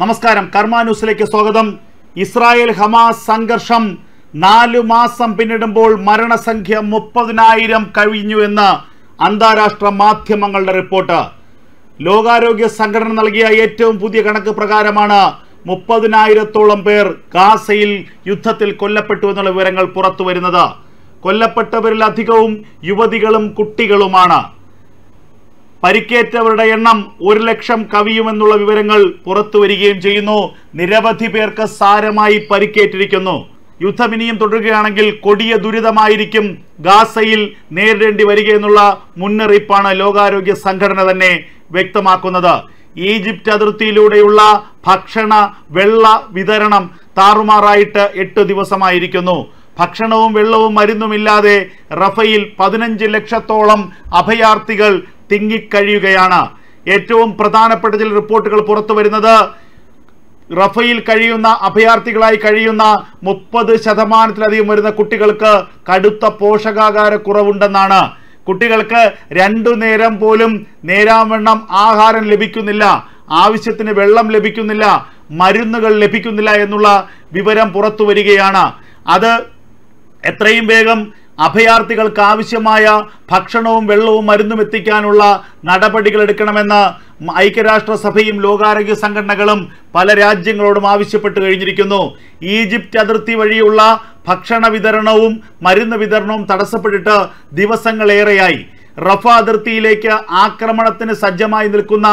നമസ്കാരം. കർമ്മ ന്യൂസിലേക്ക് സ്വാഗതം. ഇസ്രായേൽ ഹമാസ് സംഘർഷം നാലു മാസം പിന്നിടുമ്പോൾ മരണസംഖ്യ മുപ്പതിനായിരം കഴിഞ്ഞു എന്ന് അന്താരാഷ്ട്ര മാധ്യമങ്ങളുടെ റിപ്പോർട്ട്. ലോകാരോഗ്യ സംഘടന നൽകിയ ഏറ്റവും പുതിയ കണക്ക് പ്രകാരമാണ് മുപ്പതിനായിരത്തോളം പേർ ഗാസയിൽ യുദ്ധത്തിൽ കൊല്ലപ്പെട്ടു എന്നുള്ള വിവരങ്ങൾ പുറത്തു വരുന്നത് കൊല്ലപ്പെട്ടവരിൽ അധികവും യുവതികളും കുട്ടികളുമാണ്. പരിക്കേറ്റവരുടെ എണ്ണം ഒരു ലക്ഷം കവിയുമെന്നുള്ള വിവരങ്ങൾ പുറത്തു വരികയും ചെയ്യുന്നു. നിരവധി പേർക്ക് സാരമായി പരിക്കേറ്റിരിക്കുന്നു. യുദ്ധം ഇനിയും തുടരുകയാണെങ്കിൽ കൊടിയ ദുരിതമായിരിക്കും ഗാസയിൽ നേരിടേണ്ടി വരികയെന്നുള്ള മുന്നറിയിപ്പാണ് ലോകാരോഗ്യ സംഘടന തന്നെ വ്യക്തമാക്കുന്നത്. ഈജിപ്റ്റ് അതിർത്തിയിലൂടെയുള്ള ഭക്ഷണ വെള്ള വിതരണം താറുമാറായിട്ട് എട്ട് ദിവസമായിരിക്കുന്നു. ഭക്ഷണവും വെള്ളവും മരുന്നുമില്ലാതെ റഫയിൽ പതിനഞ്ച് ലക്ഷത്തോളം അഭയാർത്ഥികൾ തിങ്ങിക്കഴിയുകയാണ്. ഏറ്റവും പ്രധാനപ്പെട്ട ചില റിപ്പോർട്ടുകൾ പുറത്തു വരുന്നത് റഫയിൽ കഴിയുന്ന അഭയാർത്ഥികളായി കഴിയുന്ന മുപ്പത് ശതമാനത്തിലധികം വരുന്ന കുട്ടികൾക്ക് കടുത്ത പോഷകാഹാരക്കുറവുണ്ടെന്നാണ്. കുട്ടികൾക്ക് രണ്ടു നേരം പോലും നേരാവണ്ണം ആഹാരം ലഭിക്കുന്നില്ല ആവശ്യത്തിന് വെള്ളം ലഭിക്കുന്നില്ല മരുന്നുകൾ ലഭിക്കുന്നില്ല എന്നുള്ള വിവരം പുറത്തു വരികയാണ്. അത് എത്രയും വേഗം അഭയാർത്ഥികൾക്ക് ആവശ്യമായ ഭക്ഷണവും വെള്ളവും മരുന്നും എത്തിക്കാനുള്ള നടപടികൾ എടുക്കണമെന്ന് ഐക്യരാഷ്ട്രസഭയും ലോകാരോഗ്യ സംഘടനകളും പല രാജ്യങ്ങളോടും ആവശ്യപ്പെട്ട് കഴിഞ്ഞിരിക്കുന്നു. ഈജിപ്റ്റ് അതിർത്തി വഴിയുള്ള ഭക്ഷണ വിതരണവും മരുന്ന് വിതരണവും തടസ്സപ്പെട്ടിട്ട് ദിവസങ്ങളേറെയായി. റഫ അതിർത്തിയിലേക്ക് ആക്രമണത്തിന് സജ്ജമായി നിൽക്കുന്ന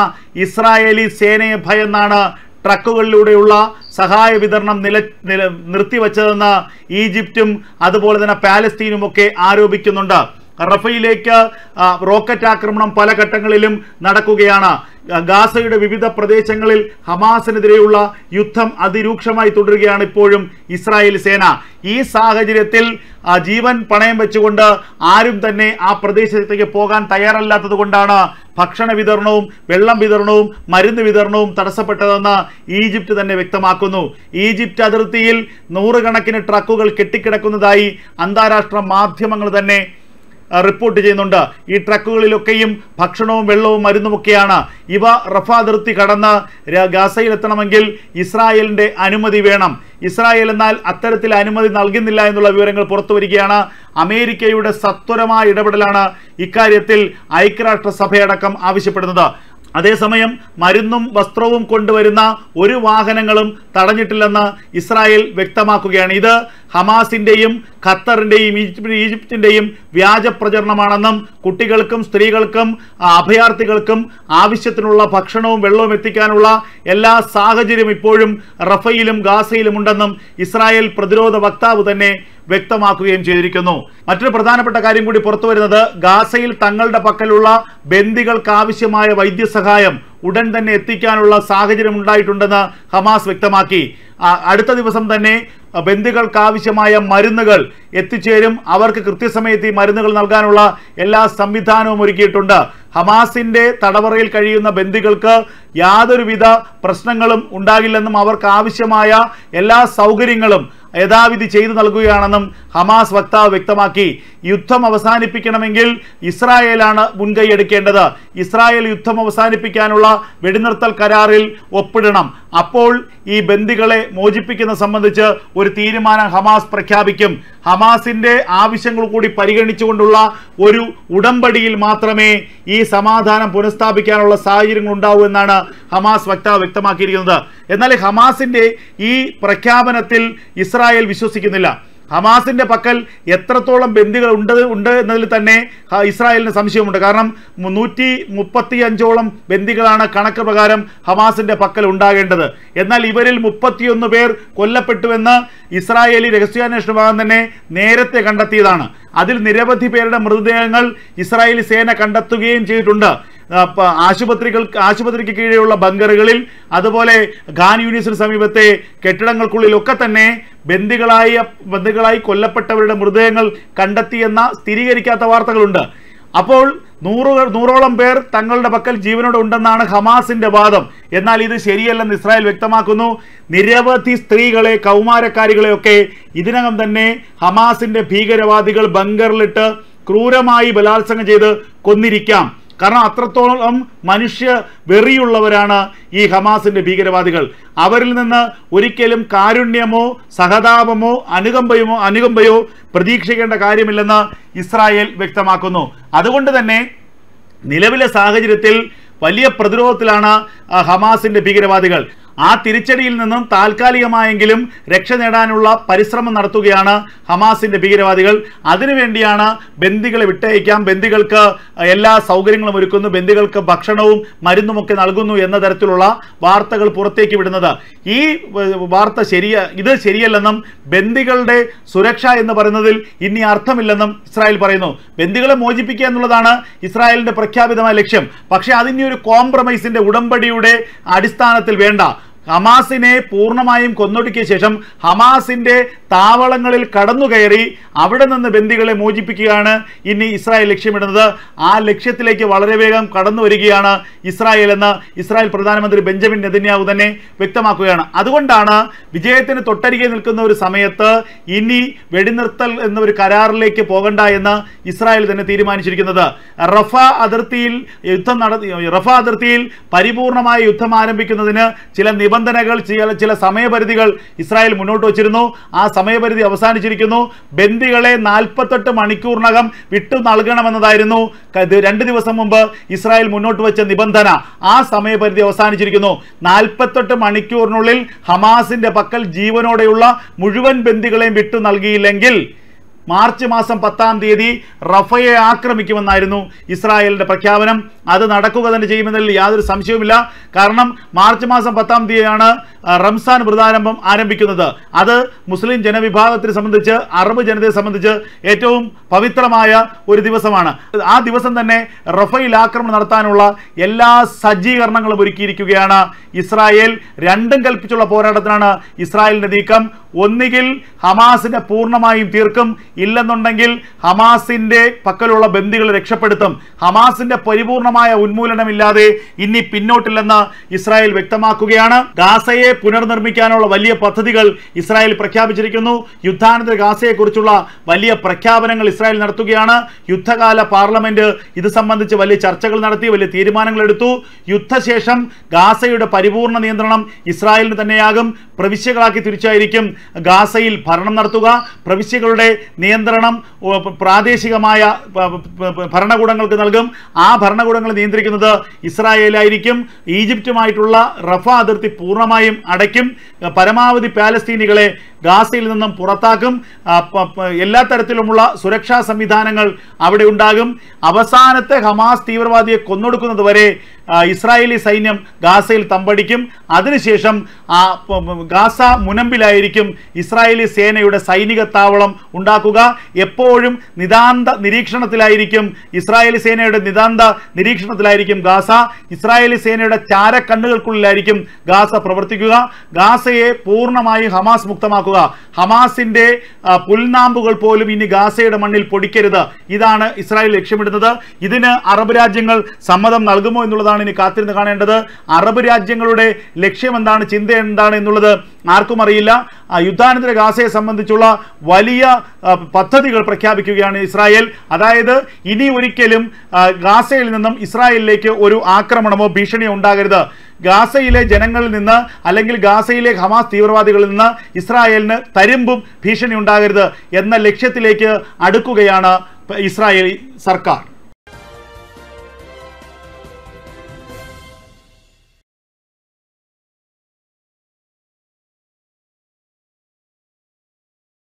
ഇസ്രായേലി സേനയെ ഭയന്നാണ് ട്രക്കുകളിലൂടെയുള്ള സഹായ വിതരണം നില നില നിർത്തിവച്ചതെന്ന് ഈജിപ്തും അതുപോലെ തന്നെ പാലസ്തീനും ഒക്കെ ആരോപിക്കുന്നുണ്ട്. റഫയിലേക്ക് റോക്കറ്റ് ആക്രമണം പല ഘട്ടങ്ങളിലും നടക്കുകയാണ്. ഗാസയുടെ വിവിധ പ്രദേശങ്ങളിൽ ഹമാസിനെതിരെയുള്ള യുദ്ധം അതിരൂക്ഷമായി തുടരുകയാണ് ഇപ്പോഴും ഇസ്രായേൽ സേന. ഈ സാഹചര്യത്തിൽ ജീവൻ പണയം വെച്ചുകൊണ്ട് ആരും തന്നെ ആ പ്രദേശത്തേക്ക് പോകാൻ തയ്യാറല്ലാത്തത് കൊണ്ടാണ് ഭക്ഷണ വിതരണവും വെള്ളം വിതരണവും മരുന്ന് വിതരണവും തടസ്സപ്പെട്ടതെന്ന് ഈജിപ്റ്റ് തന്നെ വ്യക്തമാക്കുന്നു. ഈജിപ്റ്റ് അതിർത്തിയിൽ നൂറുകണക്കിന് ട്രക്കുകൾ കെട്ടിക്കിടക്കുന്നതായി അന്താരാഷ്ട്ര മാധ്യമങ്ങൾ തന്നെ റിപ്പോർട്ട് ചെയ്യുന്നുണ്ട്. ഈ ട്രക്കുകളിലൊക്കെയും ഭക്ഷണവും വെള്ളവും മരുന്നുമൊക്കെയാണ്. ഇവ റഫ അതിർത്തി കടന്ന് ഗാസയിലെത്തണമെങ്കിൽ ഇസ്രായേലിന്റെ അനുമതി വേണം. ഇസ്രായേൽ എന്നാൽ അത്തരത്തിൽ അനുമതി നൽകുന്നില്ല എന്നുള്ള വിവരങ്ങൾ പുറത്തു വരികയാണ്. അമേരിക്കയുടെ സത്വരമായ ഇടപെടലാണ് ഇക്കാര്യത്തിൽ ഐക്യരാഷ്ട്രസഭയടക്കം ആവശ്യപ്പെടുന്നത്. അതേസമയം മരുന്നും വസ്ത്രവും കൊണ്ടുവരുന്ന ഒരു വാഹനങ്ങളും തടഞ്ഞിട്ടില്ലെന്ന് ഇസ്രായേൽ വ്യക്തമാക്കുകയാണ്. ഇത് ഹമാസിന്റെയും ഖത്തറിന്റെയും ഈജിപ്തി ഈജിപ്തിന്റെയും വ്യാജ പ്രചരണമാണെന്നും കുട്ടികൾക്കും സ്ത്രീകൾക്കും അഭയാർത്ഥികൾക്കും ആവശ്യത്തിനുള്ള ഭക്ഷണവും വെള്ളവും എത്തിക്കാനുള്ള എല്ലാ സാഹചര്യം ഇപ്പോഴും റഫയിലും ഗാസയിലും ഉണ്ടെന്നും ഇസ്രായേൽ പ്രതിരോധ വക്താവ് തന്നെ വ്യക്തമാക്കുകയും ചെയ്തിരിക്കുന്നു. മറ്റൊരു പ്രധാനപ്പെട്ട കാര്യം കൂടി പുറത്തു വരുന്നത് ഗാസയിൽ തങ്ങളുടെ പക്കലുള്ള ബന്ദികൾക്ക് ആവശ്യമായ വൈദ്യസഹായം ഉടൻ തന്നെ എത്തിക്കാനുള്ള സാഹചര്യം ഉണ്ടായിട്ടുണ്ടെന്ന് ഹമാസ് വ്യക്തമാക്കി. അടുത്ത ദിവസം തന്നെ ബന്ധുക്കൾക്ക് ആവശ്യമായ മരുന്നുകൾ എത്തിച്ചേരും. അവർക്ക് കൃത്യസമയത്ത് ഈ മരുന്നുകൾ നൽകാനുള്ള എല്ലാ സംവിധാനവും ഒരുക്കിയിട്ടുണ്ട്. ഹമാസിന്റെ തടവറയിൽ കഴിയുന്ന ബന്ദികൾക്ക് യാതൊരുവിധ പ്രശ്നങ്ങളും ഉണ്ടാകില്ലെന്നും അവർക്ക് ആവശ്യമായ എല്ലാ സൗകര്യങ്ങളും യഥാവിധി ചെയ്തു നൽകുകയാണെന്നും ഹമാസ് വക്താവ് വ്യക്തമാക്കി യുദ്ധം അവസാനിപ്പിക്കണമെങ്കിൽ ഇസ്രായേലാണ് മുൻകൈ എടുക്കേണ്ടത്. ഇസ്രായേൽ യുദ്ധം അവസാനിപ്പിക്കാനുള്ള വെടിനിർത്തൽ കരാറിൽ ഒപ്പിടണം. അപ്പോൾ ഈ ബന്ദികളെ മോചിപ്പിക്കുന്ന സംബന്ധിച്ച് ഒരു തീരുമാനം ഹമാസ് പ്രഖ്യാപിക്കും. ഹമാസിന്റെ ആവശ്യങ്ങൾ കൂടി പരിഗണിച്ചുകൊണ്ടുള്ള ഒരു ഉടമ്പടിയിൽ മാത്രമേ ഈ സമാധാനം പുനഃസ്ഥാപിക്കാനുള്ള സാഹചര്യങ്ങൾ ഉണ്ടാവൂ എന്നാണ് ഹമാസ് വക്താവ് വ്യക്തമാക്കിയിരിക്കുന്നത്. എന്നാൽ ഹമാസിന്റെ ഈ പ്രഖ്യാപനത്തിൽ ഇസ്രായേൽ വിശ്വസിക്കുന്നില്ല. ഹമാസിന്റെ പക്കൽ എത്രത്തോളം ബന്ദികൾ ഉണ്ട് ഉണ്ട് എന്നതിൽ തന്നെ ഇസ്രായേലിന് സംശയമുണ്ട്. കാരണം നൂറ്റി മുപ്പത്തി അഞ്ചോളം ബന്ദികളാണ് കണക്ക് പ്രകാരം ഹമാസിന്റെ പക്കൽ ഉണ്ടാകേണ്ടത്. എന്നാൽ ഇവരിൽ മുപ്പത്തിയൊന്ന് പേർ കൊല്ലപ്പെട്ടുവെന്ന് ഇസ്രായേലി രഹസ്യാന്വേഷണ വിഭാഗം തന്നെ നേരത്തെ കണ്ടെത്തിയതാണ്. അതിൽ നിരവധി പേരുടെ മൃതദേഹങ്ങൾ ഇസ്രായേലി സേന കണ്ടെത്തുകയും ചെയ്തിട്ടുണ്ട്. ആശുപത്രികൾ ആശുപത്രിക്ക് കീഴെയുള്ള ബങ്കറുകളിൽ അതുപോലെ ഖാൻ യൂണിസിന് സമീപത്തെ കെട്ടിടങ്ങൾക്കുള്ളിലൊക്കെ തന്നെ ബന്ദികളായ ബന്ദികളായി കൊല്ലപ്പെട്ടവരുടെ മൃതദേഹങ്ങൾ കണ്ടെത്തിയെന്ന സ്ഥിരീകരിക്കാത്ത വാർത്തകളുണ്ട്. അപ്പോൾ നൂറുകൾ നൂറോളം പേർ തങ്ങളുടെ പക്കൽ ജീവനോടെ ഉണ്ടെന്നാണ് ഹമാസിന്റെ വാദം. എന്നാൽ ഇത് ശരിയല്ലെന്ന് ഇസ്രായേൽ വ്യക്തമാക്കുന്നു. നിരവധി സ്ത്രീകളെ കൗമാരക്കാരികളെയൊക്കെ ഇതിനകം തന്നെ ഹമാസിന്റെ ഭീകരവാദികൾ ബങ്കറിലിട്ട് ക്രൂരമായി ബലാത്സംഗം ചെയ്ത് കൊന്നിരിക്കാം. കാരണം അത്രത്തോളം മനുഷ്യ വെറിയുള്ളവരാണ് ഈ ഹമാസിന്റെ ഭീകരവാദികൾ. അവരിൽ നിന്ന് ഒരിക്കലും കാരുണ്യമോ സഹതാപമോ അനുകമ്പയമോ അനുകമ്പയോ പ്രതീക്ഷിക്കേണ്ട കാര്യമില്ലെന്ന് ഇസ്രായേൽ വ്യക്തമാക്കുന്നു. അതുകൊണ്ട് തന്നെ നിലവിലെ സാഹചര്യത്തിൽ വലിയ പ്രതിരോധത്തിലാണ് ഹമാസിന്റെ ഭീകരവാദികൾ. ആ തിരിച്ചടിയിൽ നിന്നും താൽക്കാലികമായെങ്കിലും രക്ഷ നേടാനുള്ള പരിശ്രമം നടത്തുകയാണ് ഹമാസിന്റെ ഭീകരവാദികൾ. അതിനുവേണ്ടിയാണ് ബന്ദികളെ വിട്ടയക്കാം ബന്ദികൾക്ക് എല്ലാ സൗകര്യങ്ങളും ഒരുക്കുന്നു. ബന്ദികൾക്ക് ഭക്ഷണവും മരുന്നുമൊക്കെ നൽകുന്നു എന്ന തരത്തിലുള്ള വാർത്തകൾ പുറത്തേക്ക് വിടുന്നത്. ഈ വാർത്ത ശരിയ ഇത് ശരിയല്ലെന്നും ബന്ദികളുടെ സുരക്ഷ എന്ന് പറയുന്നതിൽ ഇനി അർത്ഥമില്ലെന്നും ഇസ്രായേൽ പറയുന്നു. ബന്ദികളെ മോചിപ്പിക്കുക എന്നുള്ളതാണ് ഇസ്രായേലിന്റെ പ്രഖ്യാപിതമായ ലക്ഷ്യം. പക്ഷേ അതിന് ഒരു കോംപ്രമൈസിന്റെ ഉടമ്പടിയുടെ അടിസ്ഥാനത്തിൽ വേണ്ട. ഹമാസിനെ പൂർണമായും കൊന്നൊടുക്കിയ ശേഷം ഹമാസിന്റെ താവളങ്ങളിൽ കടന്നുകയറി അവിടെ നിന്ന് ബന്ദികളെ മോചിപ്പിക്കുകയാണ് ഇനി ഇസ്രായേൽ ലക്ഷ്യമിടുന്നത്. ആ ലക്ഷ്യത്തിലേക്ക് വളരെ വേഗം കടന്നു വരികയാണ് ഇസ്രായേൽ എന്ന് ഇസ്രായേൽ പ്രധാനമന്ത്രി ബെഞ്ചമിൻ നെതന്യാഹു തന്നെ വ്യക്തമാക്കുകയാണ്. അതുകൊണ്ടാണ് വിജയത്തിന് തൊട്ടരികെ നിൽക്കുന്ന ഒരു സമയത്ത് ഇനി വെടിനിർത്തൽ എന്ന ഒരു കരാറിലേക്ക് പോകണ്ട എന്ന് ഇസ്രായേൽ തന്നെ തീരുമാനിച്ചിരിക്കുന്നത്. റഫ അതിർത്തിയിൽ യുദ്ധം നട റഫ അതിർത്തിയിൽ പരിപൂർണമായ യുദ്ധം ആരംഭിക്കുന്നതിന് ചില നിബന്ധനകൾ ചില ചില സമയപരിധികൾ ഇസ്രായേൽ മുന്നോട്ട് വച്ചിരുന്നു. ആ സമയപരിധി അവസാനിച്ചിരിക്കുന്നു. ബന്ദികളെ നാൽപ്പത്തെട്ട് മണിക്കൂറിനകം വിട്ടു നൽകണമെന്നതായിരുന്നു. രണ്ട് ദിവസം മുമ്പ് ഇസ്രായേൽ മുന്നോട്ട് വെച്ച നിബന്ധന. ആ സമയപരിധി അവസാനിച്ചിരിക്കുന്നു. നാൽപ്പത്തെട്ട് മണിക്കൂറിനുള്ളിൽ ഹമാസിന്റെ പക്കൽ ജീവനോടെയുള്ള മുഴുവൻ ബന്ദികളെയും വിട്ടു നൽകിയില്ലെങ്കിൽ മാർച്ച് മാസം പത്താം തീയതി റഫയെ ആക്രമിക്കുമെന്നായിരുന്നു ഇസ്രായേലിന്റെ പ്രഖ്യാപനം. അത് നടക്കുക തന്നെ ചെയ്യുമെന്നതിൽ യാതൊരു സംശയവുമില്ല. കാരണം മാർച്ച് മാസം പത്താം തീയതിയാണ് റംസാൻ വ്രതാരംഭം ആരംഭിക്കുന്നത്. അത് മുസ്ലിം ജനവിഭാഗത്തെ സംബന്ധിച്ച് അറബ് ജനതയെ സംബന്ധിച്ച് ഏറ്റവും പവിത്രമായ ഒരു ദിവസമാണ്. ആ ദിവസം തന്നെ റഫയിൽ ആക്രമണം നടത്താനുള്ള എല്ലാ സജ്ജീകരണങ്ങളും ഒരുക്കിയിരിക്കുകയാണ് ഇസ്രായേൽ. രണ്ടും കൽപ്പിച്ചുള്ള പോരാട്ടത്തിനാണ് ഇസ്രായേലിന്റെ നീക്കം. ഒന്നുകിൽ ഹമാസിനെ പൂർണമായും തീർക്കും ഇല്ലെന്നുണ്ടെങ്കിൽ ഹമാസിന്റെ പക്കലുള്ള ബന്ദികൾ രക്ഷപ്പെടുത്തും. ഹമാസിന്റെ പരിപൂർണമായ ഉന്മൂലനമില്ലാതെ ഇനി പിന്നോട്ടില്ലെന്ന് ഇസ്രായേൽ വ്യക്തമാക്കുകയാണ്. ഗാസയെ പുനർനിർമ്മിക്കാനുള്ള വലിയ പദ്ധതികൾ ഇസ്രായേൽ പ്രഖ്യാപിച്ചിരിക്കുന്നു. യുദ്ധാനന്തര ഗാസയെക്കുറിച്ചുള്ള വലിയ പ്രഖ്യാപനങ്ങൾ ഇസ്രായേൽ നടത്തുകയാണ്. യുദ്ധകാല പാർലമെന്റ് ഇത് സംബന്ധിച്ച് വലിയ ചർച്ചകൾ നടത്തി വലിയ തീരുമാനങ്ങൾ എടുത്തു യുദ്ധശേഷം ഗാസയുടെ പരിപൂർണ നിയന്ത്രണം ഇസ്രായേലിന് തന്നെയാകും. പ്രവിശ്യകളാക്കി തിരിച്ചായിരിക്കും ഗാസയിൽ ഭരണം നടത്തുക. പ്രവിശ്യകളുടെ നിയന്ത്രണം പ്രാദേശികമായ ഭരണകൂടങ്ങൾക്ക് നൽകും. ആ ഭരണകൂടങ്ങൾ നിയന്ത്രിക്കുന്നത് ഇസ്രായേലായിരിക്കും. ഈജിപ്റ്റുമായിട്ടുള്ള റഫ അതിർത്തി പൂർണമായും അടയ്ക്കും. പരമാവധി പാലസ്തീനികളെ ഗാസയിൽ നിന്നും പുറത്താക്കും. എല്ലാ തരത്തിലുമുള്ള സുരക്ഷാ സംവിധാനങ്ങൾ അവിടെ ഉണ്ടാകും. അവസാനത്തെ ഹമാസ് തീവ്രവാദിയെ കൊന്നൊടുക്കുന്നത് വരെ ഇസ്രായേലി സൈന്യം ഗാസയിൽ തമ്പടിക്കും. അതിനുശേഷം ഗാസ മുനമ്പിലായിരിക്കും ഇസ്രായേലി സേനയുടെ സൈനിക താവളം ഉണ്ടാക്കുക എപ്പോഴും നിതാന്ത നിരീക്ഷണത്തിലായിരിക്കും. ഇസ്രായേലി സേനയുടെ നിതാന്ത നിരീക്ഷണത്തിലായിരിക്കും ഗാസ. ഇസ്രായേലി സേനയുടെ ചാരക്കണ്ണുകൾക്കുള്ളിലായിരിക്കും ഗാസ പ്രവർത്തിക്കുക. ഗാസയെ പൂർണമായി ഹമാസ് മുക്തമാക്കുക. ഹമാസിന്റെ പുൽനാമ്പുകൾ പോലും ഇനി ഗാസയുടെ മണ്ണിൽ പൊടിക്കരുത്. ഇതാണ് ഇസ്രായേൽ ലക്ഷ്യമിടുന്നത്. ഇതിന് അറബ് രാജ്യങ്ങൾ സമ്മതം നൽകുമോ എന്നുള്ളതാണ് ഇനി കാത്തിരുന്ന് കാണേണ്ടത്. അറബ് രാജ്യങ്ങളുടെ ലക്ഷ്യം എന്താണ് ചിന്ത എന്താണ് എന്നുള്ളത് ആർക്കും അറിയില്ല. യുദ്ധാനന്തര ഗാസയെ സംബന്ധിച്ചുള്ള വലിയ പദ്ധതികൾ പ്രഖ്യാപിക്കുകയാണ് ഇസ്രായേൽ. അതായത് ഇനി ഒരിക്കലും ഗാസയിൽ നിന്നും ഇസ്രായേലിലേക്ക് ഒരു ആക്രമണമോ ഭീഷണിയോ ഉണ്ടാകരുത്. ഗാസയിലെ ജനങ്ങളിൽ നിന്ന് അല്ലെങ്കിൽ ഗാസയിലെ ഹമാസ് തീവ്രവാദികളിൽ നിന്ന് ഇസ്രായേലിന് തരുമ്പും ഭീഷണി ഉണ്ടാകരുത് എന്ന ലക്ഷ്യത്തിലേക്ക് അടുക്കുകയാണ് ഇസ്രായേൽ സർക്കാർ.